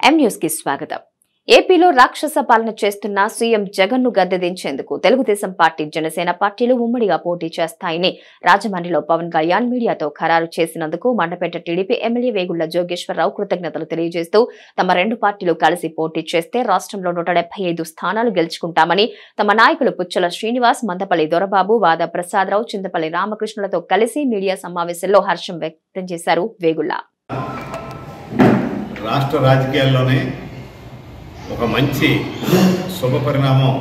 ఎం న్యూస్కి స్వాగతం. ఏపీలో రాక్షస పాలన చేస్తున్న సీఎం జగన్ను గద్దెదించేందుకు తెలుగుదేశం పార్టీ జనసేన పార్టీలు ఉమ్మడిగా పోటీ చేస్తాయని రాజమండ్రిలో పవన్ కళ్యాణ్ మీడియాతో ఖరారు చేసినందుకు మండపేట టీడీపీ ఎమ్మెల్యే వేగుళ్ళ జోగేశ్వరరావు కృతజ్ఞతలు తెలియజేస్తూ తమ రెండు పార్టీలు కలిసి పోటీ చేస్తే రాష్ట్రంలో నూట ఐదు స్థానాలు గెలుచుకుంటామని తమ నాయకులు పుచ్చల శ్రీనివాస్ మందపల్లి దొరబాబు వాద ప్రసాదరావు చింతపల్లి రామకృష్ణులతో కలిసి మీడియా సమావేశంలో హర్షం వ్యక్తం చేశారు వేగుళ్ళ. రాష్ట్ర రాజకీయాల్లోనే ఒక మంచి శుభ పరిణామం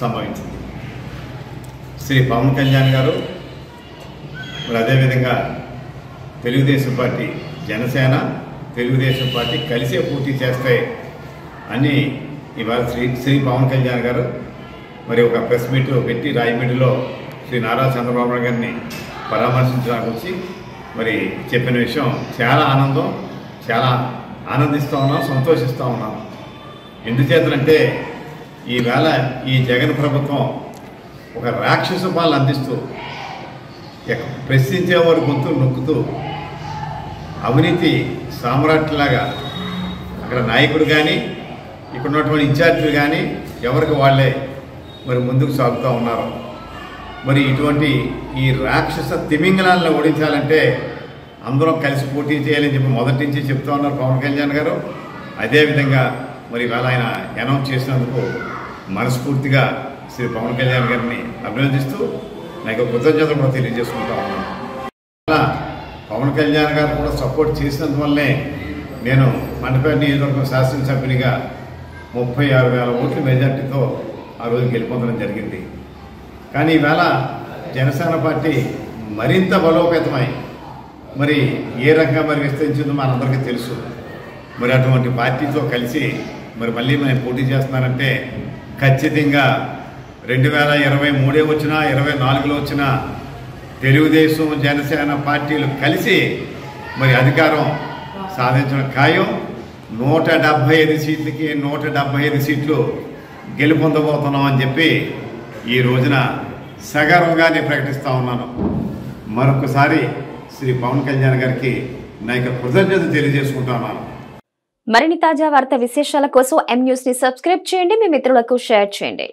సంభవించింది. శ్రీ పవన్ కళ్యాణ్ గారు మరి అదేవిధంగా తెలుగుదేశం పార్టీ జనసేన తెలుగుదేశం పార్టీ కలిసే పూర్తి చేస్తాయి అని ఇవాళ శ్రీ శ్రీ పవన్ కళ్యాణ్ గారు మరి ఒక ప్రెస్ మీట్ పెట్టి రాయమిడిలో శ్రీ నారా చంద్రబాబు నాయుడు గారిని పరామర్శించడానికి వచ్చి మరి చెప్పిన విషయం చాలా ఆనందం చాలా ఆనందిస్తూ ఉన్నాం సంతోషిస్తూ ఉన్నాం. ఎందుచేతనంటే ఈవేళ ఈ జగన్ ప్రభుత్వం ఒక రాక్షస పాలన అందిస్తూ ప్రశ్నించేవారు గొంతు నొక్కుతూ అవినీతి సామ్రాట్లాగా అక్కడ నాయకుడు కానీ ఇక్కడ ఉన్నటువంటి ఇన్ఛార్జీలు కానీ ఎవరికి వాళ్ళే మరి ముందుకు సాగుతూ ఉన్నారు. మరి ఇటువంటి ఈ రాక్షస తిమింగళాలను ఓడించాలంటే అందరం కలిసి పోటీ చేయాలని చెప్పి మొదటి నుంచి చెప్తా ఉన్నారు పవన్ కళ్యాణ్ గారు. అదేవిధంగా మరి ఇవాళ ఆయన అనౌన్స్ చేసినందుకు మనస్ఫూర్తిగా శ్రీ పవన్ కళ్యాణ్ గారిని అభినందిస్తూ నాకు కృతజ్ఞతలు కూడా తెలియజేసుకుంటా ఉన్నాను. అలా పవన్ కళ్యాణ్ గారు కూడా సపోర్ట్ చేసినందువల్లే నేను మండపేట నియోజకవర్గం శాసనసభ్యునిగా ముప్పై ఆరు వేల ఓట్ల మెజార్టీతో ఆ రోజు గెలుపొందడం జరిగింది. కానీ ఈవేళ జనసేన పార్టీ మరింత బలోపేతమై మరి ఏ రకంగా మరి విస్తరించిందో మనందరికీ తెలుసు. మరి అటువంటి పార్టీతో కలిసి మరి మళ్ళీ మేము పోటీ చేస్తున్నారంటే ఖచ్చితంగా రెండు వేల ఇరవై మూడే వచ్చినా ఇరవై నాలుగులో వచ్చినా తెలుగుదేశం జనసేన పార్టీలు కలిసి మరి అధికారం సాధించడం ఖాయం. నూట డెబ్భై ఐదు సీట్లకి నూట డెబ్భై ఐదు సీట్లు గెలుపొందబోతున్నాం అని చెప్పి ఈ రోజున సగర్వంగా నేను ప్రకటిస్తూ ఉన్నాను. మరొకసారి శ్రీ పవన్ కళ్యాణ్ గారికి నా యొక్క కృతజ్ఞత తెలియజేసుకుంటున్నాను. మరిన్ని తాజా వార్త విశేషాల కోసం ఎం న్యూస్ని సబ్స్క్రైబ్ చేయండి. మీ మిత్రులకు షేర్ చేయండి.